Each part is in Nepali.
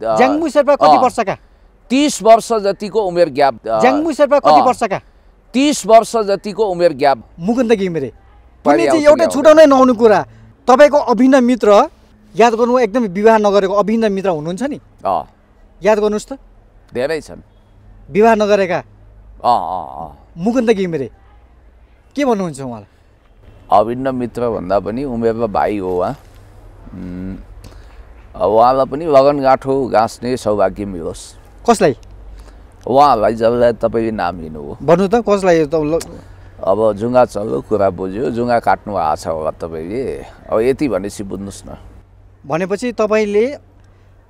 ज्याङ्मु शेर्पा कति। वर्षका? तिस वर्ष जतिको उमेर ग्याप ज्याङ्मु शेर्पा कति। वर्षका? तिस वर्ष जतिको उमेर ग्याप। मुकुन्द घिमिरे पारि कुनै चाहिँ एउटै नि छुटाउनै नहुने कुरा। तपाईँको अभिन्न मित्र याद गर्नु एकदमै विवाह नगरेको अभिन्न मित्र हुनुहुन्छ नि? अँ। याद गर्नुहोस् त। धेरै छन्। विवाह नगरेका अँ अँ अँ। मुकुन्द घिमिरे के भन्नुहुन्छ उहाँलाई? अभिन्न मित्र भन्दा पनि उमेरमा भाइ हो उहाँ उहाँलाई पनि लगनगाँठो गाँच्ने सौभाग्य मिलोस्। कसलाई? उहाँहरूलाई जसलाई तपाईँले नाम लिनुभयो भन्नु त कसलाई अब जुङ्गा चल्यो कुरा बुझ्यो जुङ्गा काट्नु भएको छ होला तपाईँले। अब यति भनेपछि बुझ्नुहोस् न। भनेपछि तपाईँले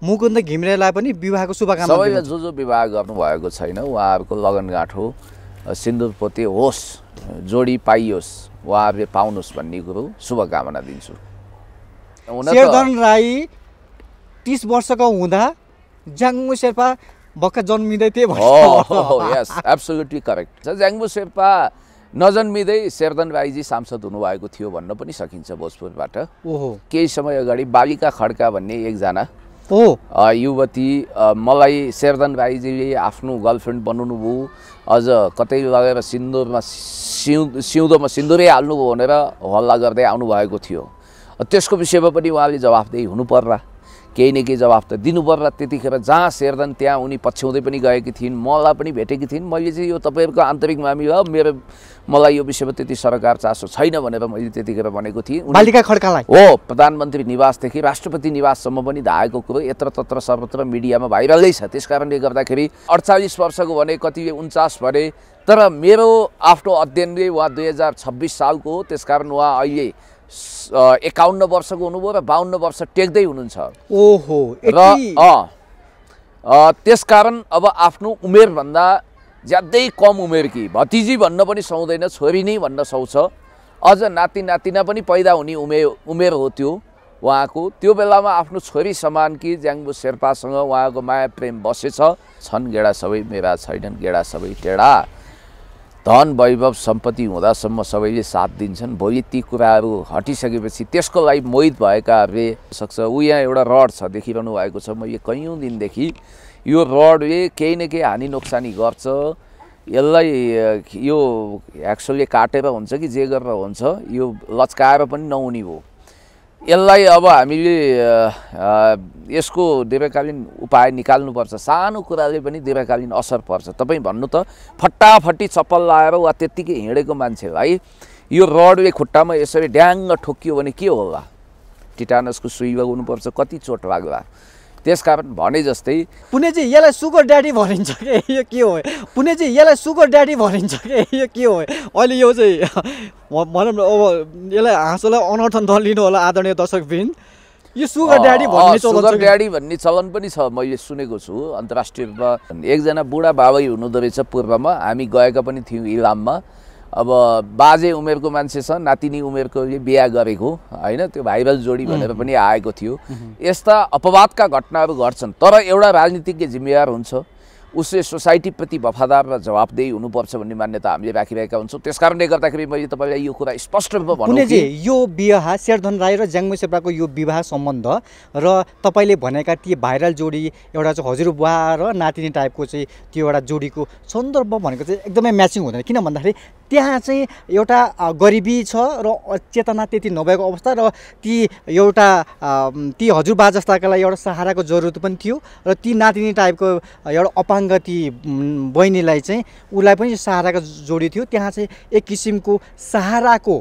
मुकुन्द घिमिरेलाई पनि विवाहको शुभकामना सबैले। जो जो विवाह गर्नुभएको छैन उहाँहरूको लगनगाँठो सिन्दुरपोते होस् जोडी पाइयोस् उहाँहरूले पाउनुहोस् भन्ने कुरो शुभकामना दिन्छु। राई तिस वर्षको हुँदा ज्याङ्मु शेर्पा भर्खर जन्मिँदै थिए यस एब्सोल्युटली करेक्ट ज्याङ्बु शेर्पा नजन्मिँदै शेरदन राईजी सांसद हुनुभएको थियो भन्न पनि सकिन्छ भोजपुरबाट। ओहो। केही समय अगाडि बालिका खड्का भन्ने एकजना ओ युवती मलाई शेरदन राईजीले आफ्नो गर्लफ्रेन्ड बनाउनु भयो। अझ कतै लगेर सिन्दुरमा सिउ सिउँदोमा सिन्दुरै हाल्नुभयो भनेर हल्ला गर्दै आउनुभएको थियो। त्यसको विषयमा पनि उहाँले जवाफदेही हुनु पर्ला केही न केही जवाफ त दिनु पर्ला त्यतिखेर जहाँ शेरदन त्यहाँ उनी पछ्याउँदै पनि गएकी थिइन् मलाई पनि भेटेकी थिइन्। मैले चाहिँ यो तपाईँहरूको आन्तरिक मामिला हो मेरो मलाई यो विषयमा त्यति सरकार चासो छैन भनेर मैले त्यतिखेर भनेको थिएँ। बालिका खड्कालाई? हो प्रधानमन्त्री निवासदेखि राष्ट्रपति निवाससम्म पनि धाएको कुरो यत्र तत्र सर्वत्र मिडियामा भाइरलै छ। त्यस कारणले गर्दाखेरि अडचालिस वर्षको भने कति उन्चास भने तर मेरो आफ्नो अध्ययनले उहाँ दुई हजार छब्बिस सालको हो। त्यसकारण उहाँ अहिले एकाउन्न वर्षको हुनुभयो र बाहन्न वर्ष टेक्दै हुनुहुन्छ। ओहो र त्यसकारण अब आफ्नो उमेरभन्दा ज्यादै कम उमेरकी भतिजी भन्न पनि सुहाउँदैन छोरी नै भन्न सुहाउँछ अझ नाति नातिना पनि पैदा हुने उमेर उमेर हो त्यो उहाँको। त्यो बेलामा आफ्नो छोरी समान कि? ज्याङ्बु शेर्पासँग उहाँको माया प्रेम बसेछ। छन् गेडा सबै मेरा छैनन् गेडा सबै टेढा। धन वैभव सम्पत्ति हुँदासम्म सबैले साथ दिन्छन्। भोलि ती कुराहरू हटिसकेपछि त्यसको लागि मोहित भएकाहरूले सक्छ। ऊ यहाँ एउटा रड छ देखिरहनु भएको छ। मैले कैयौँ दिनदेखि यो रडले केही न केही हानि नोक्सानी गर्छ। यसलाई यो एक्सुअली काटेर हुन्छ कि जे गरेर हुन्छ यो लच्काएर पनि नहुने भयो यसलाई अब हामीले यसको दीर्घकालीन उपाय निकाल्नुपर्छ। सानो कुराले पनि दीर्घकालीन असर पर्छ। तपाईँ भन्नु त फट्टाफट्टी चप्पल लाएर वा त्यत्तिकै हिँडेको मान्छेलाई यो रडले खुट्टामा यसरी ड्याङ्ग ठोकियो भने के होला? टिटानसको सुई लगाउनुपर्छ कति चोट लाग्ला? त्यसकारण भने जस्तै पुणेजी यसलाई सुगर ड्याडी भनिन्छ कि? यो के हो? पुणेजी यसलाई सुगर ड्याडी भनिन्छ कि? यो के हो? अहिले यो चाहिँ भनौँ न अब यसलाई हाँसोलाई अनर्थन नलिनु होला आदरणीय दर्शकबिन यो सुगर ड्याडी भन्ने सुगर ड्याडी भन्ने चलन पनि छ मैले सुनेको छु। अन्तर्राष्ट्रिय रूपमा एकजना बुढा बाबै हुनुहुँदो रहेछ पूर्वमा। हामी गएका पनि थियौँ इलाममा। अब बाजे उमेरको मान्छे छ नातिनी उमेरकोले बिहा गरेको होइन? त्यो भाइरल जोडी भनेर पनि आएको थियो। यस्ता अपवादका घटनाहरू घट्छन् तर एउटा राजनीतिज्ञ जिम्मेवार हुन्छ। उसले सोसाइटीप्रति वफादार र जवाबदेही हुनुपर्छ भन्ने मान्यता हामीले राखिरहेका हुन्छौँ। त्यस कारणले गर्दाखेरि मैले तपाईँलाई यो कुरा स्पष्ट रूपमा भनौँ पुणेजी कि यो विवाह शेरधन राई र ज्याङ्मु शेर्पाको यो विवाह सम्बन्ध र तपाईँले भनेका ती भाइरल जोडी एउटा चाहिँ हजुरबुवा र नातिनी टाइपको चाहिँ त्यो एउटा जोडीको सन्दर्भ भनेको चाहिँ एकदमै म्याचिङ हुँदैन। किन भन्दाखेरि त्यहाँ चाहिँ एउटा गरिबी छ र चेतना त्यति नभएको अवस्था र ती एउटा ती हजुरबा जस्ताकालाई एउटा सहाराको जरुरत पनि थियो र ती नातिनी टाइपको एउटा अपाङ्ग ती म, बहिनीलाई चाहिँ उसलाई पनि सहाराको जोडी थियो। त्यहाँ चाहिँ एक किसिमको सहाराको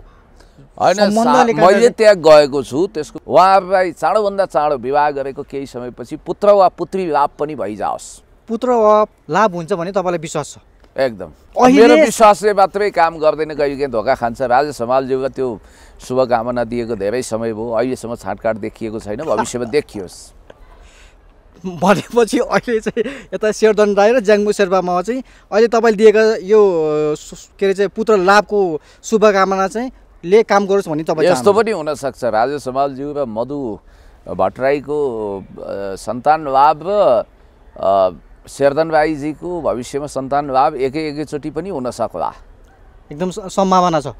होइन मैले त्यहाँ गएको छु त्यसको उहाँहरूलाई चाँडोभन्दा चाँडो विवाह गरेको केही समयपछि पुत्र वा पुत्री लाभ पनि भइजाओस्। पुत्र वा लाभ हुन्छ भन्ने तपाईँलाई विश्वास छ। एकदम। मेरो विश्वासले मात्रै काम गर्दैन कहिले धोका खान्छ। राजा समालज्यूको त्यो शुभकामना दिएको धेरै समय भयो। अहिलेसम्म छाँटकाट देखिएको छैन। भविष्यमा देखियोस्। भनेपछि अहिले चाहिँ यता शेरधन राई र ज्याङ्मु शेर्पामा चाहिँ अहिले तपाईँले दिएका यो के अरे चाहिँ पुत्र लाभको शुभकामना चाहिँ ले काम गरोस् भन्ने तपाईँ यस्तो पनि हुनसक्छ। राजा समालज्यू र मधु भट्टराईको सन्तान लाभ र अ, शेरधन राईजीको भविष्यमा सन्तान लाभ एकै एकैचोटि पनि हुन सक्ला। एकदम सम्भावना छ।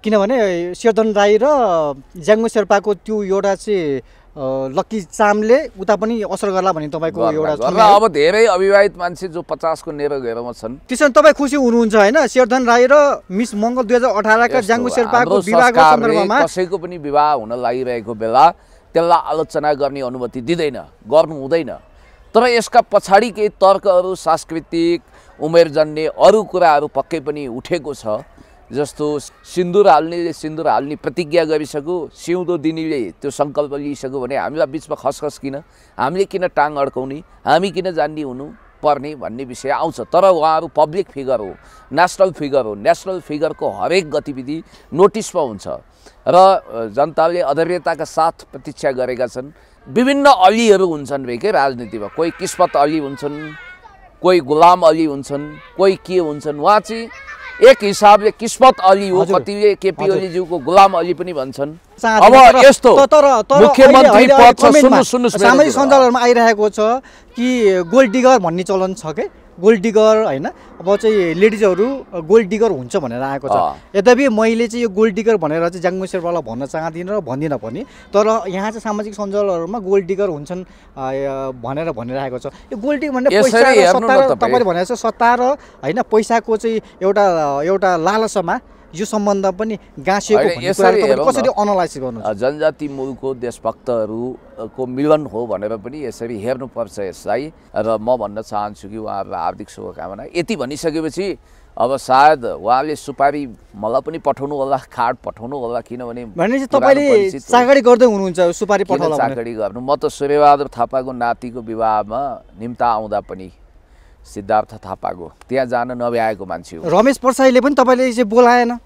किनभने शेरधन राई र ज्याङ्मु शेर्पाको त्यो एउटा चाहिँ लक्की चामले उता पनि असर गर्ला भन्ने तपाईँको एउटा। अब धेरै अविवाहित मान्छे जो पचासको नेरो घेरोमा छन्। त्यसो तपाईँ खुसी हुनुहुन्छ होइन? शेरधन राई र मिस मङ्गल दुई हजार अठारका जाङ्गु शेर्पाको विवाहको सन्दर्भमा कसैको पनि विवाह हुन लागिरहेको बेला त्यसलाई आलोचना गर्ने अनुमति दिँदैन गर्नु हुँदैन। तर यसका पछाडि केही तर्कहरू सांस्कृतिक उमेरजन्य अरू कुराहरू पक्कै पनि उठेको छ जस्तो सिन्दुर हाल्नेले सिन्दुर हाल्ने प्रतिज्ञा गरिसक्यो सिउँदो दिनीले त्यो सङ्कल्प लिइसक्यो भने हामीलाई बिचमा खसखस किन? हामीले किन टाङ अड्काउने? हामी किन जान्ने हुनु पर्ने भन्ने विषय आउँछ। तर उहाँहरू पब्लिक फिगर हो नेसनल फिगर हो। नेसनल फिगरको हरेक गतिविधि नोटिसमा हुन्छ। र जनताले अधर्यताका साथ प्रतीक्षा गरेका छन्। विभिन्न अलीहरू हुन्छन् रे के राजनीतिमा कोही किस्मत अली हुन्छन् कोही गुलाम अली हुन्छन् कोही के हुन्छन् उहाँ चाहिँ एक हिसाबले किस्मत अली हो। कतिले केपी। ओलीज्यूको गुलाम अली पनि भन्छन्। अब यस्तो तर- तर- तर मुख्यमन्त्री पद सुन्नुहोस् मेरो सामाजिक। सञ्जालहरूमा आइरहेको छ कि गोल्ड डिगर भन्ने चलन छ के गोल्ड डिगर होइन अब चाहिँ लेडिजहरू गोल्ड डिगर हुन्छ भनेर आएको छ। यद्यपि मैले चाहिँ यो गोल्ड डिगर भनेर चाहिँ शेर्पालाई भन्न चाहदिनँ र भन्दिनँ पनि तर यहाँ चाहिँ सामाजिक सञ्जालहरूमा गोल्ड डिगर हुन्छन् भनेर भनिरहेको छ यो गोल्ड डिगर भन्ने यसरी पैसा र। तपाईँले भनेको छ सत्ता र होइन पैसाको चाहिँ एउटा एउटा लालसामा यो सम्बन्ध पनि गाँसिएको। कसरी अनलाइज गर्नुहुन्छ? अ, जनजाति मूलको देशभक्तहरूको मिलन हो भनेर पनि यसरी हेर्नुपर्छ यसलाई। र म भन्न चाहन्छु कि उहाँहरूलाई हार्दिक शुभकामना। यति भनिसकेपछि अब सायद उहाँले सुपारी मलाई पनि पठाउनु होला कार्ड पठाउनु होला किनभने। चाकडी गर्दै हुनुहुन्छ सुपारी चाकरी गर्नु? म त सूर्यबहादुर थापाको नातिको विवाहमा निम्ता आउँदा पनि सिद्धार्थ थापाको। त्यहाँ जान नभ्याएको मान्छे हो। रमेश परसाईले पनि तपाईँले चाहिँ बोलाएन?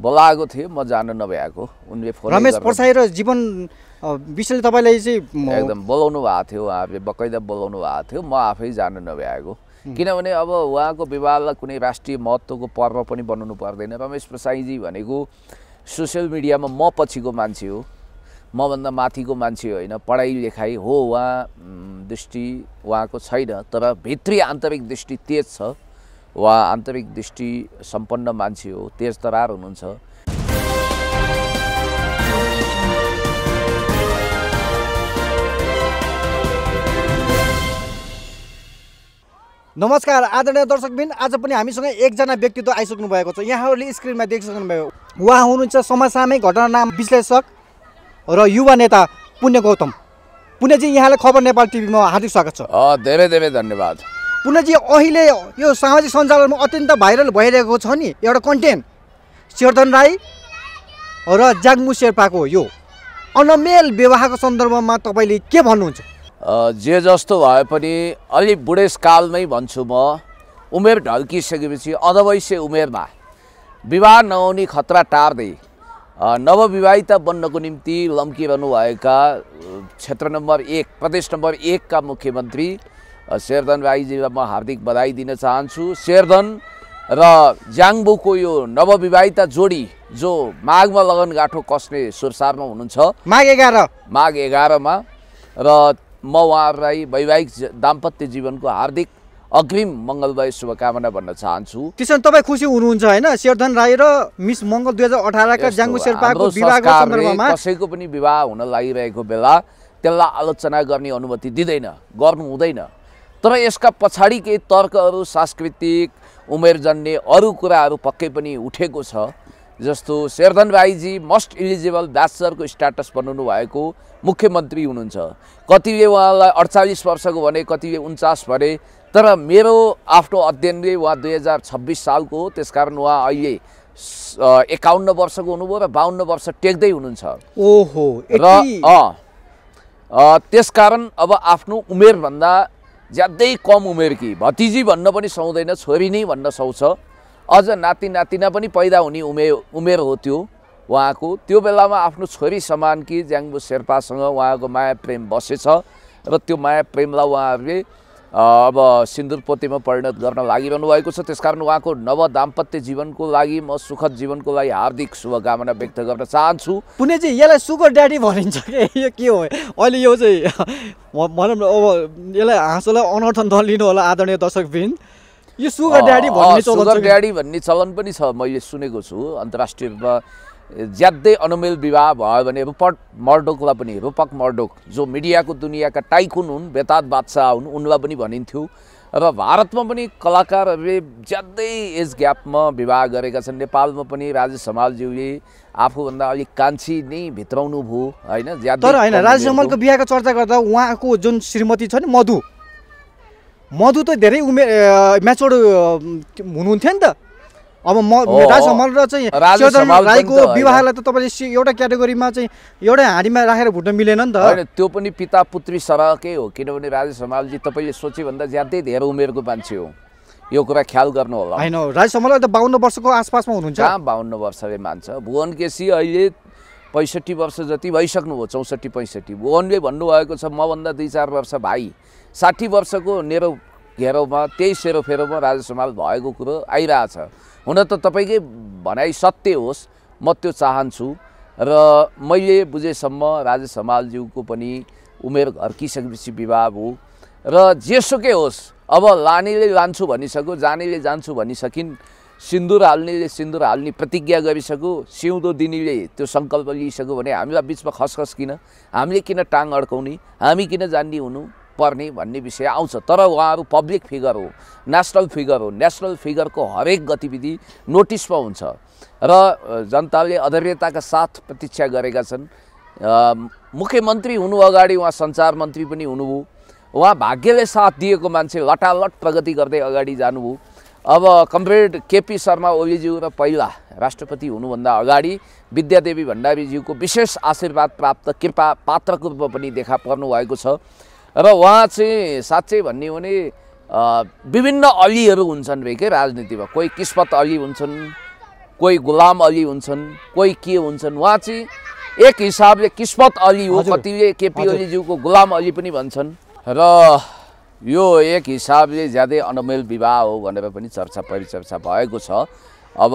बोलाएको थियो म जान नभ्याएको। उनले फोन रमेश परसाई र जीवन विषयले तपाईँले चाहिँ एकदम बोलाउनु भएको थियो उहाँहरूले बकैदा बोलाउनु भएको थियो म आफै जान नभ्याएको। किनभने अब उहाँको विवाहलाई कुनै राष्ट्रिय महत्त्वको पर्व पनि बनाउनु पर्दैन। रमेश प्रसाईजी भनेको सोसियल मिडियामा म पछिको मान्छे हो। मभन्दा माथिको मान्छे होइन पढाइ लेखाइ हो उहाँ दृष्टि उहाँको छैन तर भित्री आन्तरिक दृष्टि तेज छ उहाँ आन्तरिक दृष्टि सम्पन्न मान्छे हो तेज तरार हुनुहुन्छ। नमस्कार आदरणीय दर्शकबिन आज पनि हामीसँग एकजना व्यक्तित्व आइसक्नु भएको छ। यहाँहरूले स्क्रिनमा देखिसक्नुभयो। उहाँ हुनुहुन्छ समसामयिक घटना नाम विश्लेषक र युवा नेता पुण्य गौतम। पुण्यजी यहाँलाई खबर नेपाल टिभीमा हार्दिक स्वागत छ। धेरै धेरै धन्यवाद। पुनःजी अहिले यो सामाजिक सञ्जालमा अत्यन्त भाइरल भइरहेको छ नि एउटा कन्टेन्ट। शेरधन राई र जाङ्मु शेर्पाको यो अनमेल विवाहको सन्दर्भमा तपाईँले के भन्नुहुन्छ? जे जस्तो भए पनि अलि बुढेसकालमै भन्छु म उमेर ढल्किसकेपछि अधवैश्य उमेरमा विवाह नहुने खतरा टार्दै नवविवाहिता बन्नको निम्ति लम्किरहनुभएका क्षेत्र नम्बर एक प्रदेश नम्बर एकका मुख्यमन्त्री शेरधन राईजीलाई म हार्दिक बधाई दिन चाहन्छु। शेरधन र ज्याङबुको यो नवविवाहिता जोडी जो माघमा लगनगाठो कस्ने सुरसारमा हुनुहुन्छ। माघ एघार। माघ एघारमा। र म उहाँहरूलाई वैवाहिक दाम्पत्य जीवनको हार्दिक अग्रिम मङ्गलमय शुभकामना भन्न चाहन्छु। भने तपाईँ खुसी हुनुहुन्छ होइन? शेरधन राई र मिस मङ्गल दुई हजार अठारका जाङ्गु शेर्पाको विवाहको सन्दर्भमा कसैको पनि विवाह हुन लागिरहेको बेला त्यसलाई आलोचना गर्ने अनुमति दिँदैन गर्नु हुँदैन। तर यसका पछाडि केही तर्कहरू सांस्कृतिक उमेरजन्य अरू कुराहरू पक्कै पनि उठेको छ। जस्तो शेरधन राईजी मस्ट इलिजिबल ब्याचलरको स्ट्याटस बनाउनु भएको मुख्यमन्त्री हुनुहुन्छ। कतिले उहाँलाई अडचालिस वर्षको भने कतिले उन्चास भने तर मेरो आफ्नो अध्ययनले उहाँ दुई हजार छब्बिस सालको हो त्यसकारण उहाँ अहिले एकाउन्न वर्षको हुनुभयो र बाहन्न वर्ष टेक्दै हुनुहुन्छ। ओहो र त्यसकारण अब आफ्नो उमेरभन्दा ज्यादै कम उमेरकी भतिजी भन्न पनि सुहाउँदैन छोरी नै भन्न सुहाउँछ अझ नाति नातिना पनि पैदा हुने उमेर उमेर हो त्यो उहाँको। त्यो बेलामा आफ्नो छोरी समान कि ज्याङ्बु शेर्पासँग उहाँको माया प्रेम बसेछ र त्यो माया प्रेमलाई उहाँहरूले अब सिन्दुर पोतेमा परिणत गर्न लागिरहनु भएको छ त्यसकारण उहाँको नव दाम्पत्य जीवनको लागि म सुखद जीवनको लागि हार्दिक शुभकामना व्यक्त गर्न चाहन्छु। पुण्यजी यसलाई सुगर ड्याडी भनिन्छ कि? यो के हो? अहिले यो चाहिँ भनौँ न अब यसलाई हाँसोलाई अनर्थन नलिनु होला आदरणीय दर्शकबिन यो सुगर ड्याडी भन्ने सुगर ड्याडी भन्ने चलन पनि छ मैले सुनेको छु। अन्तर्राष्ट्रिय रूपमा ज्यादै अनुमेल विवाह भयो भने रुपर्ट मर्डोकलाई पनि रूपक मर्डोक जो मिडियाको दुनियाँका टाइकुन हुन् बेताद बादशाह हुन् उनलाई पनि भनिन्थ्यो। र भारतमा पनि कलाकारहरूले ज्यादै एज ग्यापमा विवाह गरेका छन्। नेपालमा पनि राजेश हमालज्यूले आफूभन्दा अलिक कान्छी नै भित्राउनु भयो होइन? ज्यादै तर होइन राजेश। हमालको बिहाको चर्चा गर्दा उहाँको जुन श्रीमती छ नि मधु। मधु त धेरै उमेर म्याचोर्ड हुनुहुन्थ्यो नि त। अब म। हमाल र चाहिँ राईको। विवाहलाई त तपाईँले एउटा क्याटेगोरीमा चाहिँ एउटै हाँडीमा राखेर भुट्न मिलेन नि त। होइन त्यो पनि पिता पुत्री सरकै हो किनभने राजेश हमालजी तपाईँले सोचेभन्दा ज्यादै धेरै उमेरको मान्छे हो। यो कुरा ख्याल गर्नु होला होइन राजेश हमाल त बाहन्न वर्षको आसपासमा हुनुहुन्छ। कहाँ बाहन्न वर्षले मान्छ? भुवन केसी अहिले पैँसठी वर्ष जति भइसक्नुभयो चौसठी पैँसठी। भुवनले भन्नुभएको छ मभन्दा दुई चार वर्ष भाइ। साठी वर्षको मेरो घेरौमा त्यही सेरोफेरोमा राजेश हमाल भएको कुरो आइरहेछ। हुन त तपाईँकै भनाइ सत्य होस् म त्यो चाहन्छु र मैले बुझेसम्म राजेश हमालज्यूको पनि उमेर घर्किसकेपछि विवाह भयो र जेसुकै होस् अब लानेले लान्छु भनिसक्यो जानेले जान्छु भनिसकिन् सिन्दुर हाल्नेले सिन्दुर हाल्ने प्रतिज्ञा गरिसक्यो सिउँदो दिनीले त्यो सङ्कल्प लिइसक्यो भने हामीलाई बिचमा खसखस किन? हामीले किन टाङ अड्काउने? हामी किन जान्ने हुनु? पर्ने भन्ने विषय आउँछ। तर उहाँहरू पब्लिक फिगर हो नेसनल फिगर हो। नेसनल फिगरको हरेक गतिविधि नोटिसमा हुन्छ। र जनताले अधर्यताका साथ प्रतीक्षा गरेका छन्। मुख्यमन्त्री हुनु अगाडि उहाँ सञ्चार मन्त्री पनि हुनुभयो। उहाँ भाग्यले साथ दिएको मान्छे लटालट प्रगति गर्दै अगाडि जानुभयो। अब कमरेड केपी शर्मा ओलीज्यू र पहिला राष्ट्रपति हुनुभन्दा अगाडि विद्यादेवी भण्डारीज्यूको विशेष आशीर्वाद प्राप्त कृपा पात्रको रूपमा पनि देखा पर्नु भएको छ। र उहाँ चाहिँ साँच्चै भन्ने हो भने विभिन्न अलीहरू हुन्छन् रे के राजनीतिमा। कोही किस्मत अली हुन्छन् कोही गुलाम अली हुन्छन् कोही के हुन्छन्। उहाँ चाहिँ एक हिसाबले किस्मत अली हो। कतिले केपी। ओलीज्यूको गुलाम अली पनि भन्छन्। र यो एक हिसाबले ज्यादै अनमेल विवाह हो भनेर पनि चर्चा परिचर्चा भएको छ। अब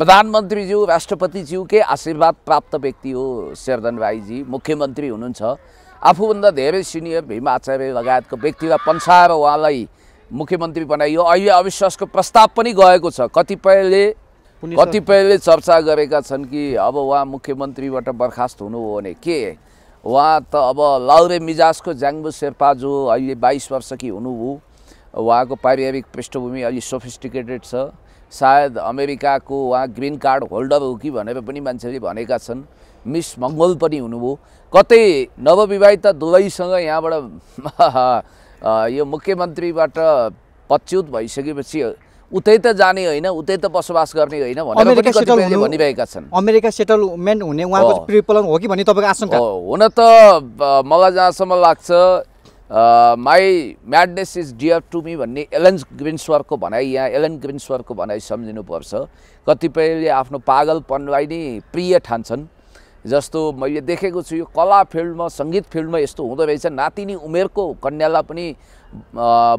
प्रधानमन्त्रीज्यू राष्ट्रपतिज्यूकै आशीर्वाद प्राप्त व्यक्ति हो शेरधन राईजी मुख्यमन्त्री हुनुहुन्छ। आफूभन्दा धेरै सिनियर भीम आचार्य लगायतको व्यक्तिलाई पन्साएर उहाँलाई मुख्यमन्त्री बनाइयो। अहिले अविश्वासको प्रस्ताव पनि गएको छ। कतिपयले कतिपयले चर्चा गरेका छन् कि अब उहाँ मुख्यमन्त्रीबाट बर्खास्त हुनु हो भने के? उहाँ त अब लाउरे मिजाजको ज्याङ्बु शेर्पा जो अहिले बाइस वर्षकी हुनुभयो। उहाँको पारिवारिक पृष्ठभूमि अलि सोफिस्टिकेटेड छ। सायद अमेरिकाको उहाँ ग्रिन कार्ड होल्डर हो कि भनेर पनि मान्छेले भनेका छन्। मिस मङ्गोल पनि हुनुभयो। कतै नवविवाहित दुवैसँग यहाँबाट यो मुख्यमन्त्रीबाट पच्युत भइसकेपछि उतै त जाने होइन उतै त बसोबास गर्ने होइन भनेर भनिरहेका छन्। अमेरिका सेटलमेन्ट हुने उहाँको। प्रिपलन हो कि भन्ने तपाईँको आशंका? हुन त मलाई जहाँसम्म लाग्छ my madness is dear to me भन्ने एलन ग्रिन्सवरको भनाइ यहाँ एलन ग्रिन्सवरको भनाइ सम्झिनुपर्छ। कतिपयले आफ्नो पागलपनलाई नै प्रिय ठान्छन्। जस्तो मैले देखेको छु यो कला फिल्डमा सङ्गीत फिल्डमा यस्तो हुँदो रहेछ। नातिनी उमेरको कन्यालाई पनि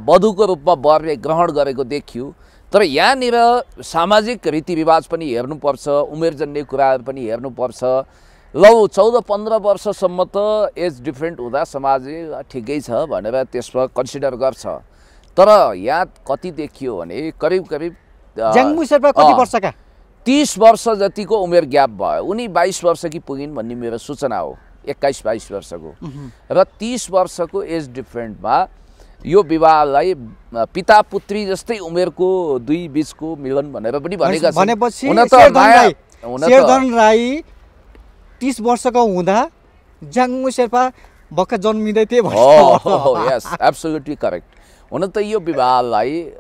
वधुको रूपमा वरले ग्रहण गरेको देखियो। तर यहाँनिर सामाजिक रीतिरिवाज पनि हेर्नुपर्छ उमेरजन्य कुराहरू पनि हेर्नुपर्छ। लौ चौध पन्ध्र वर्षसम्म त एज डिफ्रेन्ट हुँदा समाजले ल, ठिकै छ भनेर त्यसमा कन्सिडर गर्छ। तर यहाँ कति देखियो भने करिब करिब कति वर्षका? तिस वर्ष जतिको उमेर ग्याप भयो उनी बाइस वर्ष कि पुगिन् भन्ने मेरो सूचना हो एक्काइस बाइस वर्षको। र तिस वर्षको एज डिफ्रेन्टमा यो विवाहलाई पिता पुत्री जस्तै उमेरको दुई बिचको मिलन भनेर पनि भनेका छन्। राई तिस वर्षको हुँदा ज्याङ्मु शेर्पा भर्खर जन्मिँदै थिए हो यस एब्सोल्युटली करेक्ट हुन त यो विवाहलाई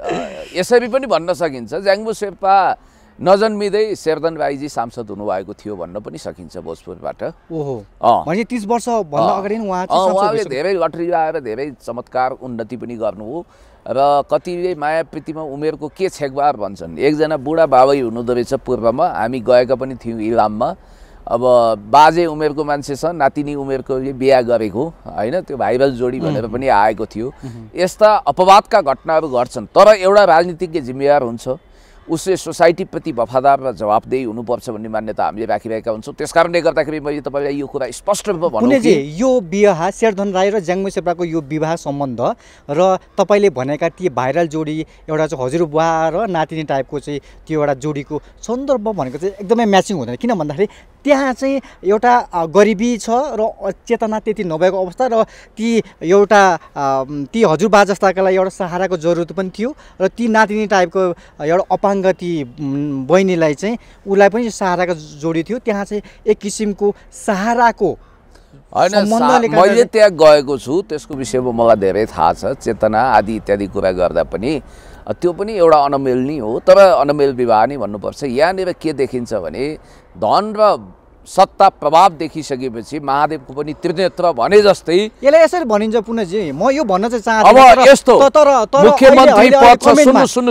यसरी पनि भन्न सकिन्छ ज्याङ्बु शेर्पा नजन्मिँदै शेरधन राईजी सांसद हुनुभएको थियो भन्न पनि सकिन्छ भोजपुरबाट। ओहो। तिस सांसद उहाँले धेरै लटरी लगाएर धेरै चमत्कार उन्नति पनि गर्नुभयो र कतिले माया प्रीतिमा उमेरको के छेकबार भन्छन्? एकजना बुढा बाबै हुनुहुँदो रहेछ पूर्वमा। हामी गएका पनि थियौँ इलाममा। अब बाजे उमेरको मान्छे छ नातिनी उमेरकोले बिहा गरेको होइन? त्यो भाइरल जोडी भनेर पनि आएको थियो। यस्ता अपवादका घटनाहरू घट्छन्। तर एउटा राजनीतिज्ञ जिम्मेवार हुन्छ। उसले सोसाइटीप्रति वफादार र जवाबदेही हुनुपर्छ भन्ने मान्यता हामीले राखिरहेका हुन्छौँ। त्यस कारणले गर्दाखेरि मैले तपाईँलाई यो कुरा स्पष्ट रूपमा भनौँ पुण्यजी कि यो विवाह शेरधन राई र ज्याङ्मु शेर्पाको यो विवाह सम्बन्ध र तपाईँले भनेका ती भाइरल जोडी एउटा चाहिँ हजुरबुवा र नातिनी टाइपको चाहिँ त्यो एउटा जोडीको सन्दर्भ भनेको चाहिँ एकदमै म्याचिङ हुँदैन। किन भन्दाखेरि त्यहाँ चाहिँ एउटा गरिबी छ र चेतना त्यति नभएको अवस्था र ती एउटा ती हजुरबा जस्ताकालाई एउटा सहाराको जरुरत पनि थियो र ती नातिनी टाइपको एउटा अपाङ्ग ती बहिनीलाई चाहिँ उसलाई पनि सहाराको जोडी थियो। त्यहाँ चाहिँ एक किसिमको सहाराको होइन मैले त्यहाँ गएको छु त्यसको विषयमा मलाई धेरै थाहा छ चेतना आदि इत्यादि कुरा गर्दा पनि। त्यो पनि एउटा अनमेल नै हो तर अनमेल विवाह नै भन्नुपर्छ। यहाँनिर के देखिन्छ भने धन र सत्ता प्रभाव देखिसकेपछि महादेवको पनि त्रिनेत्र भने जस्तै यसलाई यसरी भनिन्छ पुनःजी म यो भन्न चाहिँ अब चाहन्छु यस्तो, मुख्यमन्त्री पद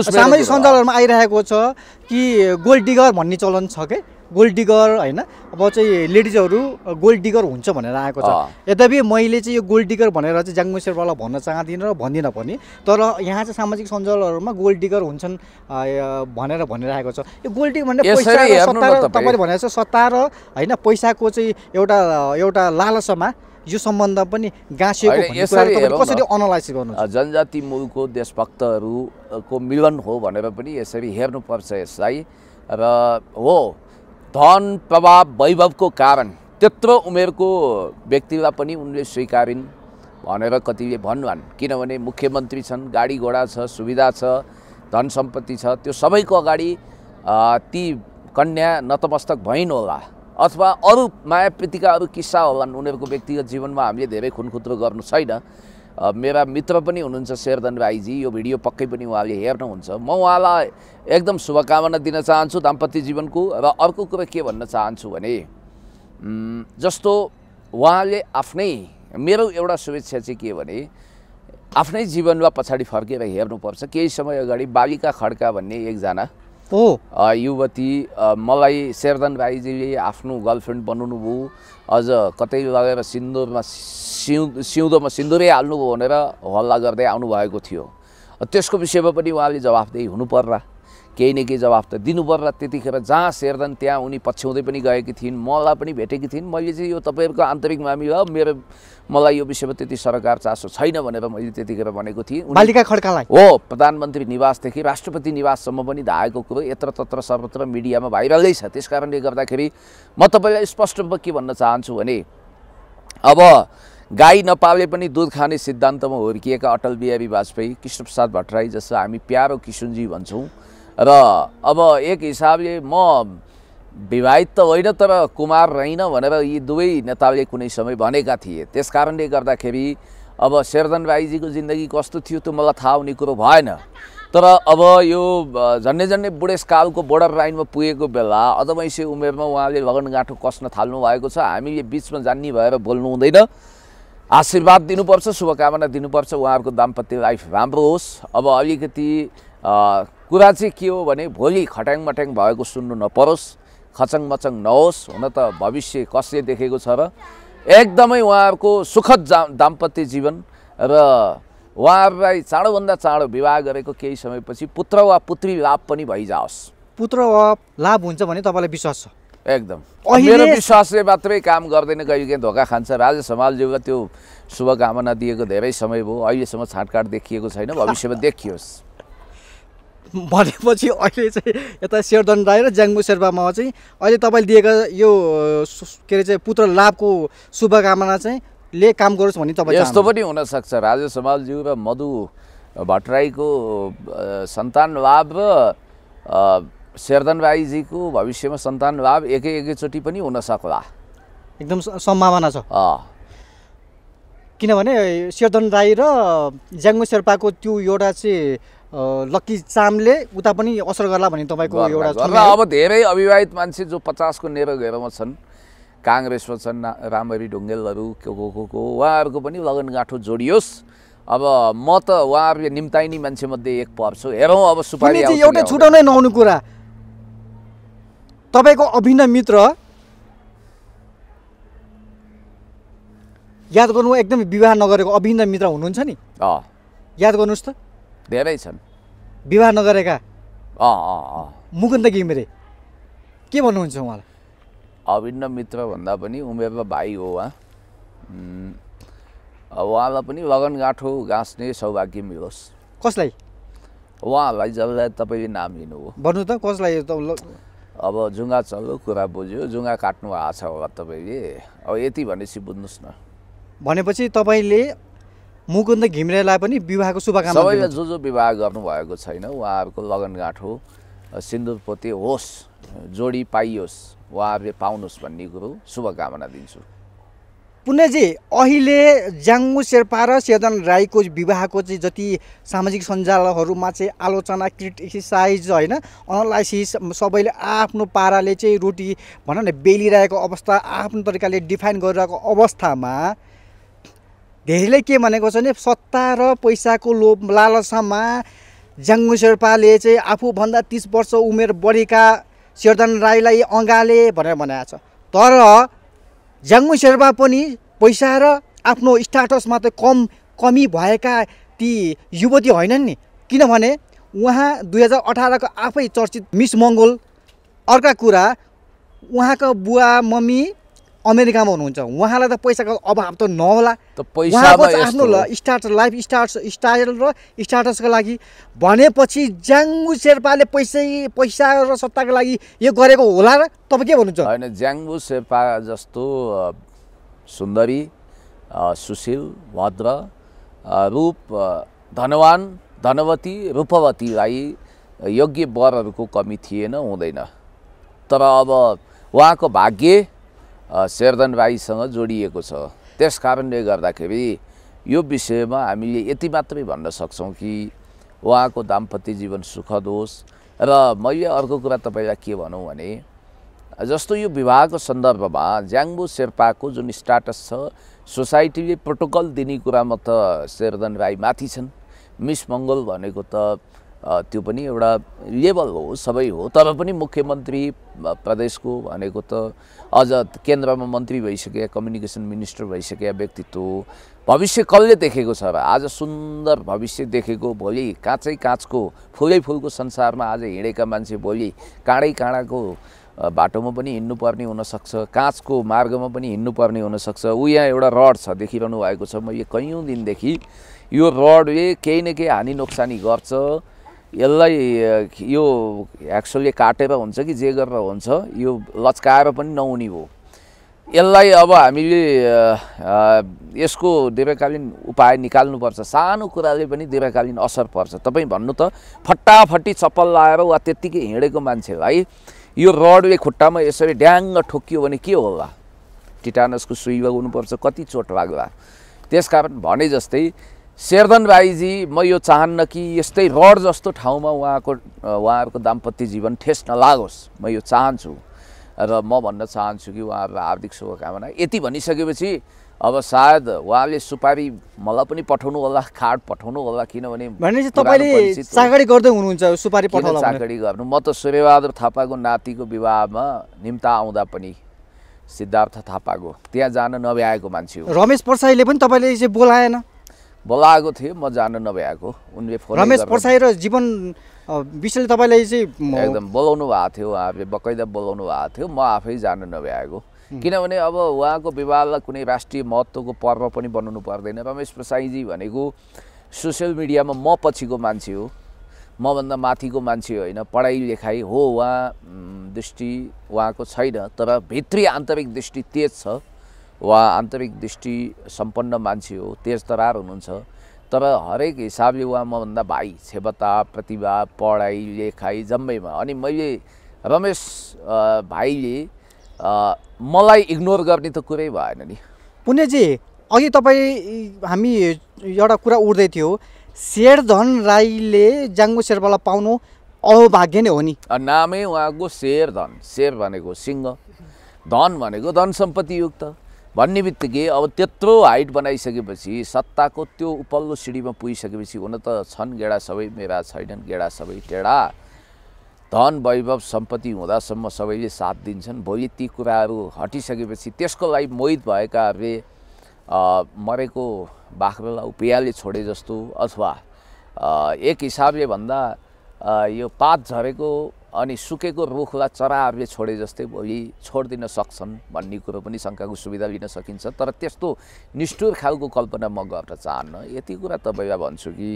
सामाजिक। सञ्जालहरूमा आइरहेको छ कि गोल्ड डिगर भन्ने चलन छ के गोल्ड डिगर होइन अब चाहिँ लेडिजहरू गोल्ड डिगर हुन्छ भनेर आएको छ। यद्यपि मैले चाहिँ यो गोल्ड डिगर भनेर चाहिँ शेर्पालाई भन्न चाहदिनँ र भन्दिनँ पनि तर यहाँ चाहिँ सामाजिक सञ्जालहरूमा गोल्ड डिगर हुन्छन् भनेर भनिरहेको छ यो गोल्ड डिगर भने यसरी पैसा सत्ता। तपाईँले भने जस्तो सत्ता र होइन पैसाको चाहिँ एउटा एउटा लालसामा यो सम्बन्ध पनि गाँसिएको भन्ने। कसरी अनलाइज गर्नु जनजाति मूलको देशभक्तहरूको मिलन हो भनेर पनि यसरी हेर्नुपर्छ यसलाई र हो धन प्रभाव वैभवको कारण त्यत्रो उमेरको व्यक्तिलाई पनि उनले स्वीकारिन् भनेर कतिले भन्नुहान् किनभने मुख्यमन्त्री छन् गाडी घोडा छ सुविधा छ धन सम्पत्ति छ त्यो सबैको अगाडि ती कन्या नतमस्तक भइन् होला। अथवा अरू माया प्रीतिका अरू किस्सा होलान् उनीहरूको व्यक्तिगत जीवनमा हामीले धेरै खुनखुत्रो गर्नु छैन। मेरा मित्र पनि हुनुहुन्छ शेरधन राईजी यो भिडियो पक्कै पनि उहाँले हेर्नुहुन्छ म उहाँलाई एकदम शुभकामना दिन चाहन्छु दाम्पत्य जीवनको र अर्को कुरा के भन्न चाहन्छु भने जस्तो उहाँले आफ्नै मेरो एउटा शुभेच्छा चाहिँ के भने आफ्नै जीवनमा पछाडि फर्केर हेर्नुपर्छ। केही समय अगाडि बालिका खड्का भन्ने एकजना युवती मलाई शेरधन राईजीले आफ्नो गर्लफ्रेन्ड बनाउनु भयो। अझ कतै लगेर सिन्दुरमा सिउ सिउँदोमा सिन्दुरै हाल्नुभयो भनेर हल्ला गर्दै आउनुभएको थियो। त्यसको विषयमा पनि उहाँले जवाफदेही हुनु पर्ला केही न केही जवाफ त दिनु पर्ला त्यतिखेर जहाँ शेरधन त्यहाँ उनी पछ्याउँदै पनि गएकी थिइन् मलाई पनि भेटेकी थिइन्। मैले चाहिँ यो तपाईँहरूको आन्तरिक मामिला हो मेरो मलाई यो विषयमा त्यति सरकार चासो छैन भनेर मैले त्यतिखेर भनेको थिएँ। बालिका खड्कालाई? हो प्रधानमन्त्री निवासदेखि राष्ट्रपति निवाससम्म पनि धाएको कुरो यत्र तत्र सर्वत्र मिडियामा भाइरलै छ। त्यस कारणले गर्दाखेरि म तपाईँलाई स्पष्ट रूपमा के भन्न चाहन्छु भने अब गाई नपाले पनि दुध खाने सिद्धान्तमा हुर्किएका अटल बिहारी वाजपेयी कृष्णप्रसाद भट्टराई जस्तो हामी प्यारो किसुनजी भन्छौँ र अब एक हिसाबले म विवाहित त होइन तर कुमार रहेन भनेर यी दुवै नेताले कुनै समय भनेका थिए। त्यस कारणले गर्दाखेरि अब शेरधन राईजीको जिन्दगी कस्तो थियो त्यो मलाई थाहा हुने कुरो भएन। तर अब यो झन्डै झन्डै बुढेसकालको बोर्डर लाइनमा पुगेको बेला अधमैसे उमेरमा उहाँले लगनगाँठो कस्न थाल्नु भएको छ। हामीले बिचमा जान्ने भएर बोल्नु हुँदैन। आशीर्वाद दिनुपर्छ शुभकामना दिनुपर्छ उहाँहरूको दाम्पत्य लाइफ राम्रो होस्। अब अलिकति कुरा चाहिँ के हो भने भोलि खट्याङ मट्याङ भएको सुन्नु नपरोस् खचङ मचङ नहोस् हुन त भविष्य कसले देखेको छ र एकदमै उहाँहरूको सुखद जा दाम्पत्य जीवन र उहाँहरूलाई चाँडोभन्दा चाँडो विवाह गरेको केही समयपछि पुत्र वा पुत्री लाभ पनि भइजाओस्। पुत्र वा लाभ हुन्छ भन्ने तपाईँलाई विश्वास छ? एकदम। मेरो विश्वासले मात्रै काम गर्दैन कहिले काहीँ धोका खान्छ। राजा समालज्यूमा त्यो शुभकामना दिएको धेरै समय भयो अहिलेसम्म छाँटकाट देखिएको छैन भविष्यमा देखियोस्। भनेपछि अहिले चाहिँ यता शेरधन राई र ज्याङ्बु शेर्पामा चाहिँ अहिले तपाईँले दिएका यो के अरे चाहिँ पुत्र लाभको शुभकामना चाहिँ ले काम गरोस् भन्ने तपाईँ यस्तो। पनि हुनसक्छ। राजा समालज्यू र मधु भट्टराईको लाभ शेरधन राईजीको भविष्यमा सन्तान लाभ एकै एकैचोटि पनि हुन सक्ला एकदम सम्भावना छ। किनभने शेरधन राई र ज्याङ्गु शेर्पाको त्यो एउटा चाहिँ लक्की चामले उता पनि असर गर्ला भन्ने तपाईँको एउटा अब धेरै अविवाहित मान्छे जो पचासको नेरो घेरोमा छन् काङ्ग्रेसमा छन् रामहरि ढुङ्गेलहरू को को को को उहाँहरूको पनि लगनगाँठो जोडियोस्। अब म त उहाँहरूले निम्ताइने मान्छेमध्ये एक पर्छु। हेरौँ अब सुपारी एउटै। छुटाउनै नहुने कुरा। तपाईँको अभिन्न मित्र याद गर्नु एकदमै विवाह नगरेको अभिन्न मित्र हुनुहुन्छ नि? अँ। याद गर्नुहोस् त। धेरै छन्। विवाह नगरेका? अँ अँ अँ। मुकुन्द घिमिरे के भन्नुहुन्छ उहाँलाई? अभिन्न मित्र भन्दा पनि उमेरमा भाइ हो उहाँ उहाँलाई पनि लगनगाँठो गाँच्ने सौभाग्य मिलोस्। कसलाई? उहाँहरूलाई जसलाई तपाईँले नाम लिनुभयो भन्नु त कसलाई अब जुङ्गा चल्यो कुरा बुझ्यो जुङ्गा काट्नु भएको छ होला तपाईँले। अब यति भनेपछि बुझ्नुहोस् न। भनेपछि तपाईँले मुकुन्द घिमिरेलाई पनि विवाहको शुभकामना सबैले जो जो विवाह गर्नुभएको छैन उहाँहरूको लगनगाँठो सिन्दुर पोते होस् जोडी पाइयोस् उहाँहरूले पाउनुहोस् भन्ने कुरो शुभकामना दिन्छु। पुण्यजी अहिले ज्याङ्मु शेर्पा र सेदन राईको विवाहको चाहिँ जति सामाजिक सञ्जालहरूमा चाहिँ आलोचना क्रिटिसाइज होइन अनलाइसिस सबैले आफ्नो पाराले चाहिँ रोटी भनौँ न बेलिरहेको अवस्था आफ्नो तरिकाले डिफाइन गरिरहेको अवस्थामा धेरैले के भनेको छ भने सत्ता र पैसाको लोभ लालसामा ज्याङ्मु शेर्पाले चाहिँ आफूभन्दा तिस वर्ष उमेर बढेका शेरधन राईलाई अँगाले भनेर भनेको छ। तर ज्याङ्मु शेर्पा पनि पैसा र आफ्नो स्टाटसमा त कम कमी भएका ती युवती होइनन् नि। किनभने उहाँ दुई हजार अठारको आफै चर्चित मिस मङ्गोल अर्का कुरा उहाँको बुवा मम्मी अमेरिकामा हुनुहुन्छ। उहाँलाई त पैसाको अभाव त नहोला। उहाँको चाहिँ आफ्नो स्टार्ट लाइफ स्टार्ट स्टाइल र स्टाटसको लागि भनेपछि ज्याङ्गु शेर्पाले पैसै पैसा र सत्ताको लागि यो गरेको होला र? तपाईँ के भन्नुहुन्छ? होइन ज्याङ्बु शेर्पा जस्तो सुन्दरी सुशील भद्र रूप धनवान धनवती रूपवतीलाई योग्य वरहरूको कमी थिएन हुँदैन। तर अब उहाँको भाग्य शेरधन राईसँग जोडिएको छ। त्यस कारणले गर्दाखेरि यो विषयमा हामीले यति मात्रै भन्न सक्छौँ कि उहाँको दाम्पत्य जीवन सुखद होस्। र मैले अर्को कुरा तपाईँलाई के भनौँ भने जस्तो यो विवाहको सन्दर्भमा ज्याङ्बु शेर्पाको जुन स्टाटस छ सोसाइटीले प्रोटोकल दिने कुरामा त शेरधन राई माथि छन्। मिस मङ्गल भनेको त त्यो पनि एउटा लेभल हो सबै हो। तर पनि मुख्यमन्त्री प्रदेशको भनेको त अझ केन्द्रमा मन्त्री भइसके कम्युनिकेसन मिनिस्टर भइसकेका व्यक्तित्व हो। भविष्य कसले देखेको छ र आज सुन्दर भविष्य देखेको भोलि काँचै काँचको फुलै फुलको संसारमा आज हिँडेका मान्छे भोलि काँडै काँडाको बाटोमा पनि हिँड्नुपर्ने हुनसक्छ काँचको मार्गमा पनि हिँड्नुपर्ने हुनसक्छ। ऊ यहाँ एउटा रड छ देखिरहनु भएको छ। मैले कैयौँ दिनदेखि यो रडले केही न केही हानि नोक्सानी गर्छ। यसलाई यो एक्सुअली काटेर हुन्छ कि जे गरेर हुन्छ यो लच्काएर पनि नहुने हो। यसलाई अब हामीले यसको दीर्घकालीन उपाय निकाल्नुपर्छ। सानो कुराले पनि दीर्घकालीन असर पर्छ। तपाईँ भन्नु त फट्टाफट्टी चप्पल लाएर वा त्यत्तिकै हिँडेको मान्छेलाई यो रडले खुट्टामा यसरी ड्याङ्ग ठोकियो भने के होला? टिटानसको सुई लगाउनुपर्छ कति चोट लाग्ला? त्यसकारण भने जस्तै शेरधन राईजी म यो चाहन्न कि यस्तै रड जस्तो ठाउँमा उहाँको उहाँहरूको दाम्पत्य जीवन ठेस नलागोस्। म यो चाहन्छु र म भन्न चाहन्छु कि उहाँहरूलाई हार्दिक शुभकामना। यति भनिसकेपछि अब सायद उहाँले सुपारी मलाई पनि पठाउनु होला कार्ड पठाउनु होला किनभने। चाकडी गर्दै हुनुहुन्छ सुपारी चाकरी गर्नु? म त सूर्यबहादुर थापाको नातिको विवाहमा निम्ता आउँदा पनि सिद्धार्थ थापाको त्यहाँ जान नभ्याएको मान्छे हो। रमेश परसाईले पनि तपाईँले चाहिँ बोलाएन? बोलाएको थियो म जान नभ्याएको उनले फोन रमेश परसाई र जीवन विषयले तपाईँले चाहिँ एकदम बोलाउनु भएको थियो उहाँहरूले बकैदा बोलाउनु भएको थियो म आफै जान नभ्याएको किनभने अब उहाँको विवाहलाई कुनै राष्ट्रिय महत्त्वको पर्व पनि बनाउनु पर्दैन। रमेश प्रसाईजी भनेको सोसियल मिडियामा म पछिको मान्छे हो। मभन्दा माथिको मान्छे होइन। पढाइ लेखाइ हो उहाँ दृष्टि उहाँको छैन तर भित्री आन्तरिक दृष्टि तेज छ। उहाँ आन्तरिक दृष्टि सम्पन्न मान्छे हो तेज तरार हुनुहुन्छ। तर हरेक हिसाबले उहाँ मभन्दा भाइ क्षमता प्रतिभा पढाइ लेखाइ जम्मैमा। अनि मैले रमेश भाइले मलाई इग्नोर गर्ने त कुरै भएन नि। पुण्यजी अघि तपाईँ हामी एउटा कुरा उठ्दै थियो। शेरधन राईले जाङ्गो शेर्पालाई पाउनु अभाग्य नै हो नि। नामै उहाँको शेर धन शेर भनेको सिंह। धन भनेको धन सम्पत्ति युक्त। भन्ने बित्तिकै अब त्यत्रो हाइट बनाइसकेपछि सत्ताको त्यो उपल्लो सिँढीमा पुगिसकेपछि हुन त छन् गेडा सबै मेरा छैनन् गेडा सबै टेढा धन वैभव सम्पत्ति हुँदासम्म सबैले साथ दिन्छन्। भोलि ती कुराहरू हटिसकेपछि त्यसको लागि मोहित भएकाहरूले मरेको बाख्रोलाई उपियाले छोडे जस्तो अथवा एक हिसाबले भन्दा यो पात झरेको अनि सुकेको रुखलाई चराहरूले छोडे जस्तै भोलि छोडिदिन सक्छन् भन्ने कुरो पनि शङ्काको सुविधा लिन सकिन्छ। तर त्यस्तो निष्ठुर खालको कल्पना म गर्न चाहन्न। यति कुरा तपाईँलाई भन्छु कि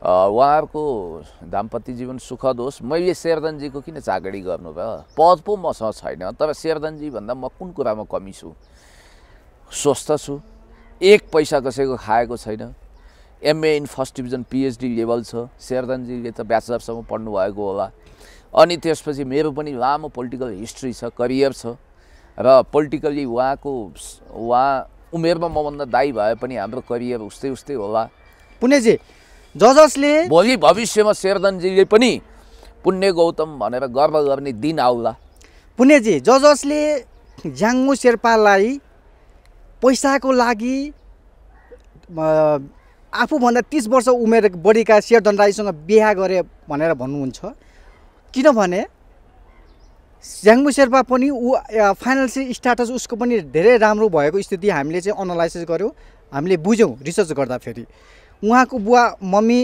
उहाँहरूको दाम्पत्य जीवन सुखद होस्। मैले शेरदनजीको किन चाकडी गर्नु भयो? पद पो मसँग छैन तर शेरदनजी भन्दा म कुन कुरामा कमी छु? स्वस्थ छु। एक पैसा कसैको खाएको छैन। MA in first division PhD level छ। शेरदनजीले त ब्याचलरसम्म पढ्नुभएको होला। अनि त्यसपछि मेरो पनि लामो पोलिटिकल हिस्ट्री छ करियर छ र पोलिटिकल्ली उहाँको उहाँ उमेरमा मभन्दा दाई भए पनि हाम्रो करियर उस्तै उस्तै होला। पुण्यजी ज जसले भोलि भविष्यमा शेरदनजीले पनि पुण्य गौतम भनेर गर्व गर्ने दिन आउला। पुण्यजी ज जसले ज्याङ्मु शेर्पालाई पैसाको लागि आफूभन्दा तिस वर्ष उमेर बढीका शेरधन राईसँग बिहा गरे भनेर भन्नुहुन्छ। किनभने ज्याङ्मु शेर्पा पनि ऊ फाइनेन्सियल स्टाटस उसको पनि धेरै राम्रो भएको स्थिति हामीले चाहिँ एनालाइसिस गऱ्यौँ हामीले बुझ्यौँ रिसर्च गर्दाखेरि उहाँको बुवा मम्मी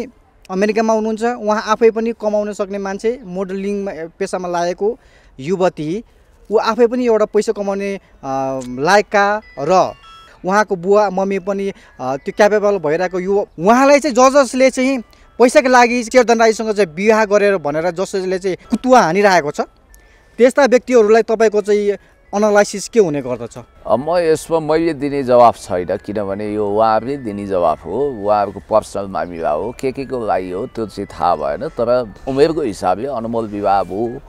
अमेरिकामा हुनुहुन्छ उहाँ आफै पनि कमाउन सक्ने मान्छे मोडलिङमा पेसामा लागेको युवती। ऊ आफै पनि एउटा पैसा कमाउने लायकका र उहाँको बुवा मम्मी पनि त्यो क्यापेबल भइरहेको युवा। उहाँलाई चाहिँ ज जसले चाहिँ पैसाको लागि चेरधन राईसँग चाहिँ बिहा गरेर भनेर जसले चाहिँ कुतुवा हानिरहेको छ त्यस्ता व्यक्तिहरूलाई तपाईँको चाहिँ अनालाइसिस के हुने गर्दछ? म यसमा मैले दिने जवाफ छैन किनभने यो उहाँहरूले दिने जवाफ हो उहाँहरूको पर्सनल मामिला हो के के को लागि हो त्यो चाहिँ थाहा भएन तर उमेरको हिसाबले अनमोल विवाह भयो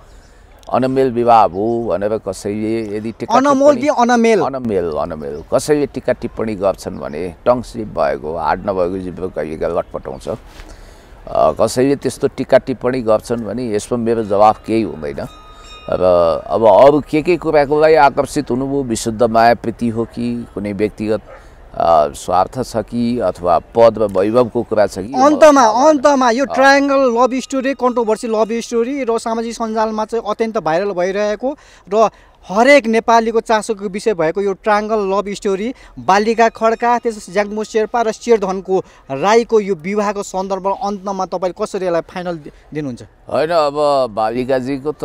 अनमेल विवाह भयो भनेर कसैले यदि अनमोल कि अनमेल? अनमेल अनमेल। कसैले टिक्का टिप्पणी गर्छन् भने टङ स्लिप भएको हाड नभएको जिब्रो कहिलेका लटपटाउँछ। कसैले त्यस्तो टिक्का टिप्पणी गर्छन् भने यसमा मेरो जवाफ केही हुँदैन। र अब अरू के के कुराको लागि आकर्षित हुनुभयो? विशुद्ध माया प्रीति हो कि कुनै व्यक्तिगत स्वार्थ छ कि अथवा पद र वैभवको कुरा छ कि? अन्तमा। अन्तमा यो triangle love story controversy love story र सामाजिक सञ्जालमा चाहिँ अत्यन्त भाइरल भइरहेको र हरेक नेपालीको चासोको विषय भएको यो ट्रायङ्गल लभ स्टोरी बालिका खड्का त्यसपछि ज्याङ्मो शेर्पा र शेरधनको राईको यो विवाहको सन्दर्भ अन्तमा तपाईँ कसरी यसलाई फाइनल दिनुहुन्छ? होइन अब बालिकाजीको त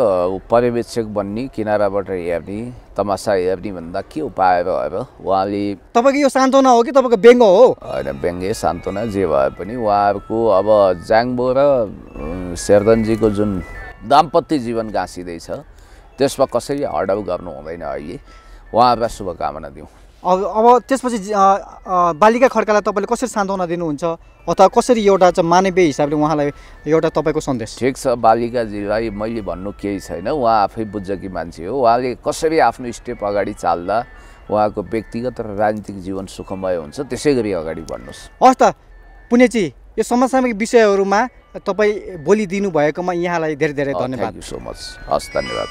पर्यवेक्षक बन्ने किनाराबाट हेर्ने तमासा हेर्ने भन्दा के उपाय भएर उहाँले तपाईँको यो सान्त्वना हो कि तपाईँको व्यङ्ग हो? होइन व्यङ्ग्य सान्त्वना जे भए पनि उहाँहरूको अब ज्याङबो र अँ, शेरदनजीको जुन दाम्पत्य जीवन गाँसिँदैछ त्यसमा कसैले हडल गर्नु हुँदैन अहिले उहाँहरूलाई शुभकामना दिउँ। अब अब त्यसपछि बालिका खड्कालाई तपाईँले कसरी सान्त्वना दिनुहुन्छ? अथवा कसरी एउटा चाहिँ मानवीय हिसाबले उहाँलाई एउटा तपाईँको सन्देश? ठिक छ बालिकाजीलाई मैले भन्नु केही छैन। उहाँ आफै बुझ्छ कि मान्छे हो। उहाँले कसरी आफ्नो स्टेप अगाडि चाल्दा उहाँको व्यक्तिगत र राजनीतिक जीवन सुखमय हुन्छ त्यसै गरी अगाडि बढ्नुहोस्। हस् त पुण्यजी यो समसामयिक विषयहरूमा तपाईँ बोलिदिनु भएकोमा यहाँलाई धेरै धेरै धन्यवाद। यू सो मच हस् धन्यवाद।